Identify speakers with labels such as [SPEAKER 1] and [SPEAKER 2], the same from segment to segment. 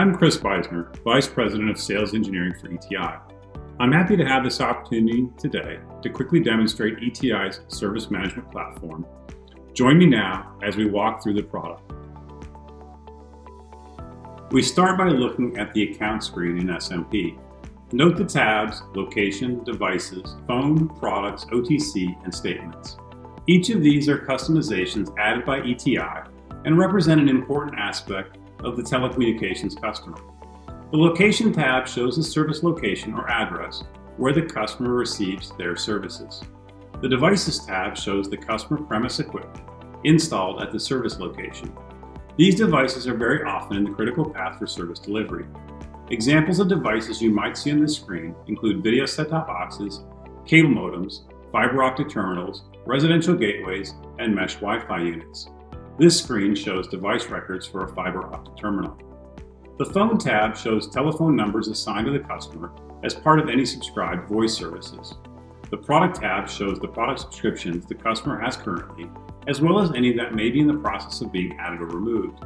[SPEAKER 1] I'm Chris Beisner, Vice President of Sales Engineering for ETI. I'm happy to have this opportunity today to quickly demonstrate ETI's service management platform. Join me now as we walk through the product. We start by looking at the account screen in SMP. Note the tabs, location, devices, phone, products, OTC, and statements. Each of these are customizations added by ETI and represent an important aspect of the telecommunications customer. The Location tab shows the service location or address where the customer receives their services. The Devices tab shows the customer premise equipment installed at the service location. These devices are very often in the critical path for service delivery. Examples of devices you might see on this screen include video set-top boxes, cable modems, fiber optic terminals, residential gateways, and mesh Wi-Fi units. This screen shows device records for a fiber optic terminal. The Phone tab shows telephone numbers assigned to the customer as part of any subscribed voice services. The Product tab shows the product subscriptions the customer has currently, as well as any that may be in the process of being added or removed.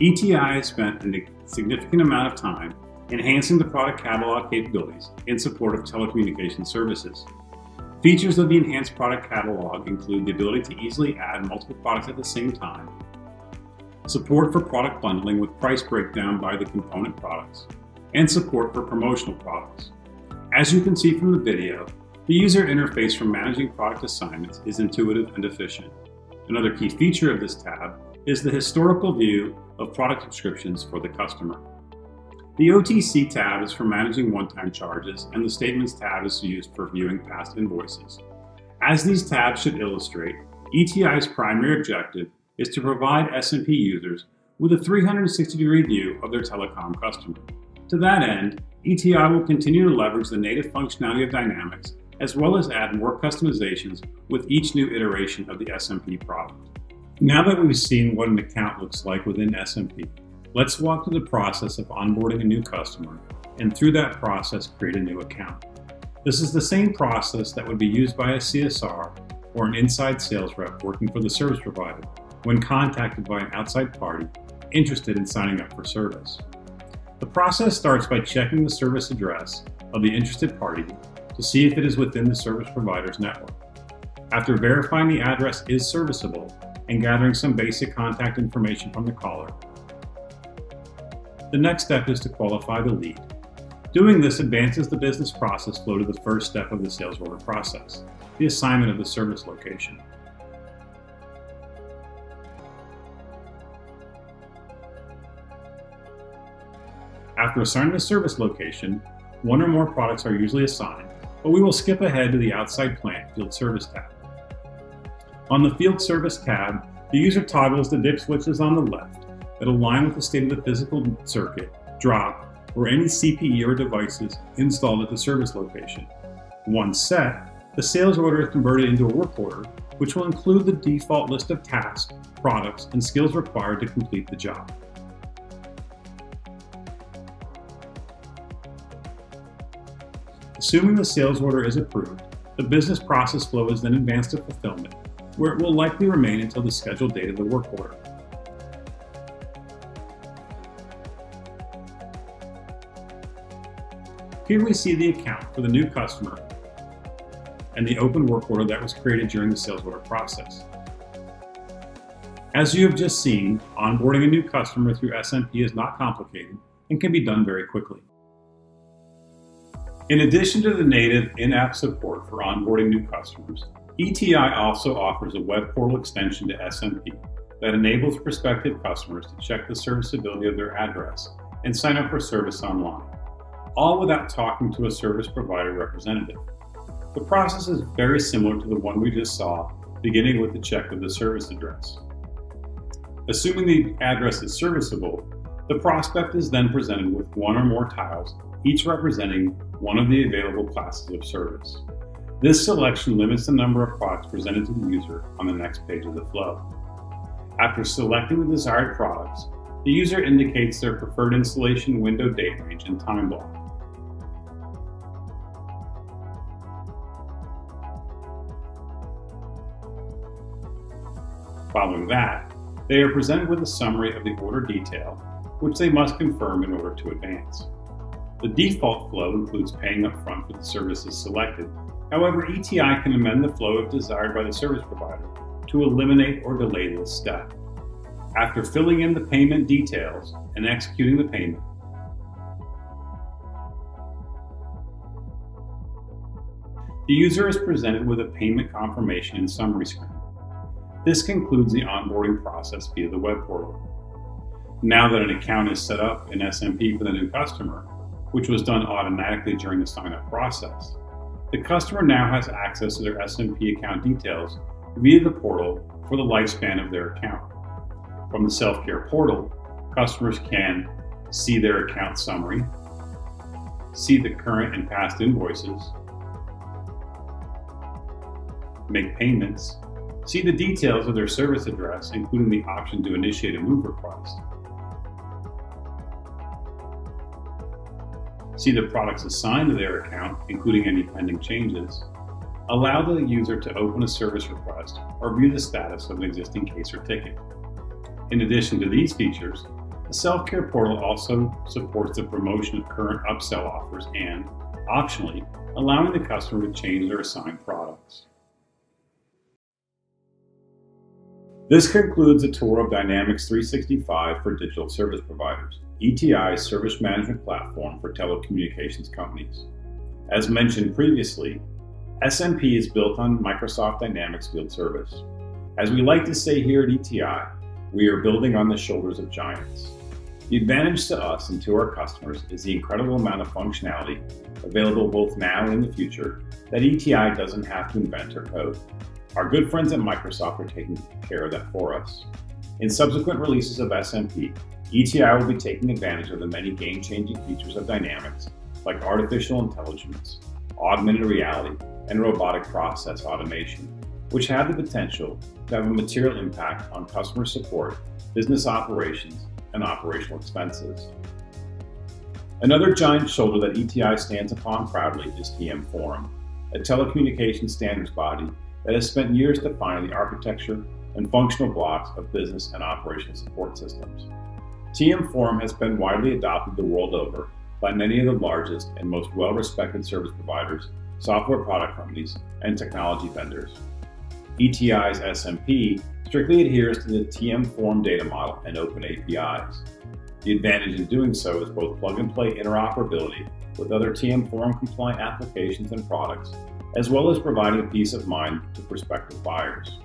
[SPEAKER 1] ETI has spent a significant amount of time enhancing the product catalog capabilities in support of telecommunications services. Features of the enhanced product catalog include the ability to easily add multiple products at the same time, support for product bundling with price breakdown by the component products, and support for promotional products. As you can see from the video, the user interface for managing product assignments is intuitive and efficient. Another key feature of this tab is the historical view of product subscriptions for the customer. The OTC tab is for managing one-time charges, and the Statements tab is used for viewing past invoices. As these tabs should illustrate, ETI's primary objective is to provide SMP users with a 360-degree view of their telecom customer. To that end, ETI will continue to leverage the native functionality of Dynamics, as well as add more customizations with each new iteration of the SMP product. Now that we've seen what an account looks like within SMP, Let's walk through the process of onboarding a new customer and through that process create a new account. This is the same process that would be used by a CSR or an inside sales rep working for the service provider when contacted by an outside party interested in signing up for service. The process starts by checking the service address of the interested party to see if it is within the service provider's network. After verifying the address is serviceable and gathering some basic contact information from the caller, the next step is to qualify the lead. Doing this advances the business process flow to the first step of the sales order process, the assignment of the service location. After assigning the service location, one or more products are usually assigned, but we will skip ahead to the outside plant field service tab. On the field service tab, the user toggles the dip switches on the left that align with the state of the physical circuit, drop, or any CPE or devices installed at the service location. Once set, the sales order is converted into a work order, which will include the default list of tasks, products, and skills required to complete the job. Assuming the sales order is approved, the business process flow is then advanced to fulfillment, where it will likely remain until the scheduled date of the work order. Here we see the account for the new customer and the open work order that was created during the sales order process. As you have just seen, onboarding a new customer through SMP is not complicated and can be done very quickly. In addition to the native in-app support for onboarding new customers, ETI also offers a web portal extension to SMP that enables prospective customers to check the serviceability of their address and sign up for service online all without talking to a service provider representative. The process is very similar to the one we just saw, beginning with the check of the service address. Assuming the address is serviceable, the prospect is then presented with one or more tiles, each representing one of the available classes of service. This selection limits the number of products presented to the user on the next page of the flow. After selecting the desired products, the user indicates their preferred installation window date range and time block. Following that, they are presented with a summary of the order detail, which they must confirm in order to advance. The default flow includes paying upfront for the services selected. However, ETI can amend the flow if desired by the service provider to eliminate or delay this step. After filling in the payment details and executing the payment, the user is presented with a payment confirmation and summary screen. This concludes the onboarding process via the web portal. Now that an account is set up in SMP for the new customer, which was done automatically during the sign-up process, the customer now has access to their SMP account details via the portal for the lifespan of their account. From the self-care portal, customers can see their account summary, see the current and past invoices, make payments, see the details of their service address, including the option to initiate a move request, see the products assigned to their account, including any pending changes, allow the user to open a service request or view the status of an existing case or ticket. In addition to these features, the self-care portal also supports the promotion of current upsell offers and, optionally, allowing the customer to change their assigned products. This concludes a tour of Dynamics 365 for digital service providers, ETI's service management platform for telecommunications companies. As mentioned previously, SMP is built on Microsoft Dynamics Field Service. As we like to say here at ETI, we are building on the shoulders of giants. The advantage to us and to our customers is the incredible amount of functionality available both now and in the future that ETI doesn't have to invent or code. Our good friends at Microsoft are taking care of that for us. In subsequent releases of SMP, ETI will be taking advantage of the many game-changing features of Dynamics, like artificial intelligence, augmented reality, and robotic process automation which have the potential to have a material impact on customer support, business operations, and operational expenses. Another giant shoulder that ETI stands upon proudly is TM Forum, a telecommunications standards body that has spent years defining the architecture and functional blocks of business and operational support systems. TM Forum has been widely adopted the world over by many of the largest and most well-respected service providers, software product companies, and technology vendors. ETI's SMP strictly adheres to the TM Forum data model and open APIs. The advantage in doing so is both plug-and-play interoperability with other TM Forum compliant applications and products, as well as providing peace of mind to prospective buyers.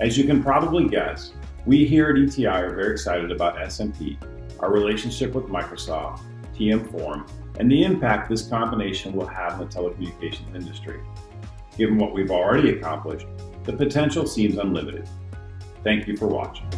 [SPEAKER 1] As you can probably guess, we here at ETI are very excited about SMP, our relationship with Microsoft, TM Forum, and the impact this combination will have in the telecommunications industry. Given what we've already accomplished, the potential seems unlimited. Thank you for watching.